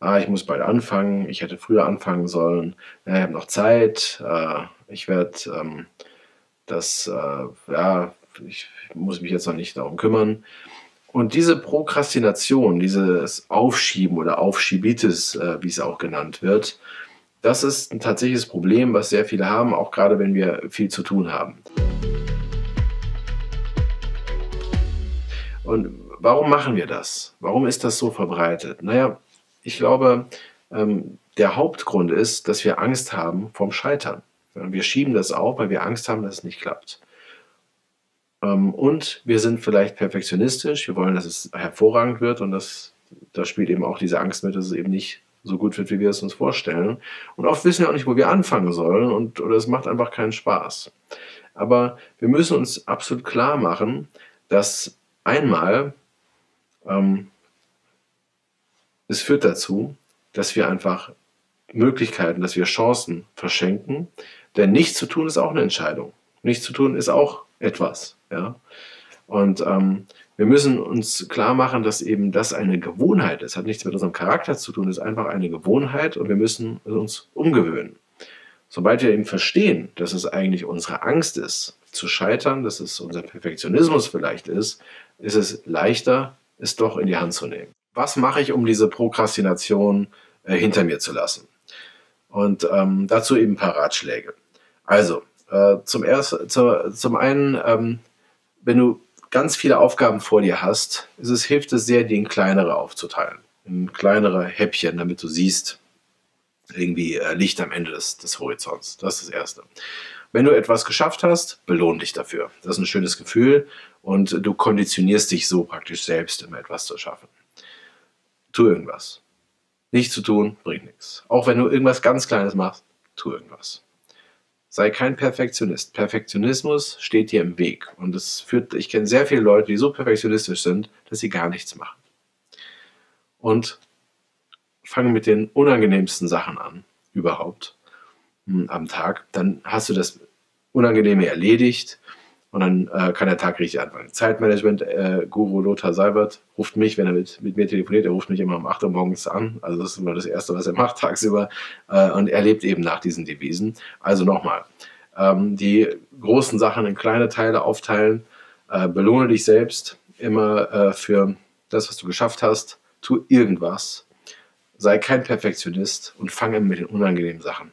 ah, ich muss bald anfangen, ich hätte früher anfangen sollen, ja, ich habe noch Zeit, äh, ich werde ähm, das, äh, ja, ich muss mich jetzt noch nicht darum kümmern. Und diese Prokrastination, dieses Aufschieben oder Aufschiebitis, äh, wie es auch genannt wird, das ist ein tatsächliches Problem, was sehr viele haben, auch gerade wenn wir viel zu tun haben. Und warum machen wir das? Warum ist das so verbreitet? Naja, ich glaube, ähm, der Hauptgrund ist, dass wir Angst haben vom Scheitern. Wir schieben das auf, weil wir Angst haben, dass es nicht klappt. Ähm, und wir sind vielleicht perfektionistisch. Wir wollen, dass es hervorragend wird und das, da spielt eben auch diese Angst mit, dass es eben nicht so gut wird, wie wir es uns vorstellen. Und oft wissen wir auch nicht, wo wir anfangen sollen und, oder es macht einfach keinen Spaß. Aber wir müssen uns absolut klar machen, dass einmal ähm, es führt dazu, dass wir einfach Möglichkeiten, dass wir Chancen verschenken. Denn nichts zu tun ist auch eine Entscheidung. Nichts zu tun ist auch etwas. Ja? Und ähm, wir müssen uns klar machen, dass eben das eine Gewohnheit ist. Hat nichts mit unserem Charakter zu tun, ist einfach eine Gewohnheit und wir müssen uns umgewöhnen. Sobald wir eben verstehen, dass es eigentlich unsere Angst ist, zu scheitern, dass es unser Perfektionismus vielleicht ist, ist es leichter, es doch in die Hand zu nehmen was mache ich, um diese Prokrastination äh, hinter mir zu lassen? Und ähm, dazu eben ein paar Ratschläge. Also, äh, zum, ersten, zu, zum einen, ähm, wenn du ganz viele Aufgaben vor dir hast, ist es, hilft es sehr, die in kleinere aufzuteilen. In kleinere Häppchen, damit du siehst, irgendwie äh, Licht am Ende des, des Horizonts. Das ist das Erste. Wenn du etwas geschafft hast, belohn dich dafür. Das ist ein schönes Gefühl und du konditionierst dich so praktisch selbst, immer etwas zu schaffen tu irgendwas. Nichts zu tun bringt nichts. Auch wenn du irgendwas ganz Kleines machst, tu irgendwas. Sei kein Perfektionist. Perfektionismus steht dir im Weg. Und es führt, ich kenne sehr viele Leute, die so perfektionistisch sind, dass sie gar nichts machen. Und fange mit den unangenehmsten Sachen an, überhaupt, hm, am Tag. Dann hast du das Unangenehme erledigt und dann äh, kann der Tag richtig anfangen. Zeitmanagement-Guru äh, Lothar Seibert ruft mich, wenn er mit, mit mir telefoniert, er ruft mich immer um 8 Uhr morgens an. Also das ist immer das Erste, was er macht tagsüber. Äh, und er lebt eben nach diesen Devisen. Also nochmal, ähm, die großen Sachen in kleine Teile aufteilen. Äh, belohne dich selbst immer äh, für das, was du geschafft hast. Tu irgendwas. Sei kein Perfektionist und fange mit den unangenehmen Sachen